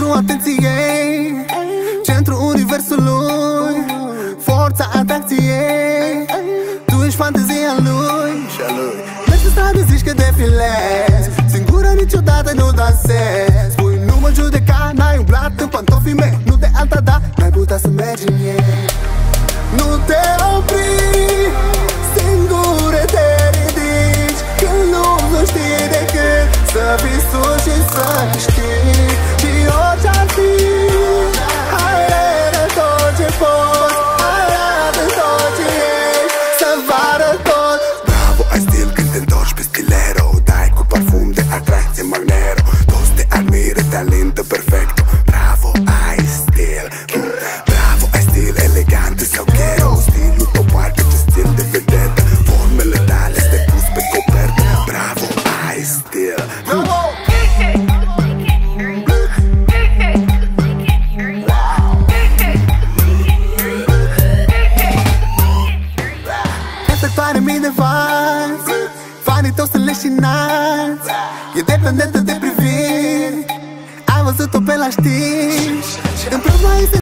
centru atenției Centru universului Forța atracției. Tu ești fantezia lui. Mergi în stradă, zici că defilezi Singură niciodată nu dansezi. Spui nu mă judeca, n-ai umblat în pantofii mei. Nu de alta, da, n-ai putea să mergi în ei. Nu te opri Singure te ridici. Când nu, nu știi decât Să fii sus și să știi. Ai stil Mm. Efectoare mii de fani Fanii tău sunt leșinați. E dependentă de priviri. Ai văzut-o pe la știri. Împreună este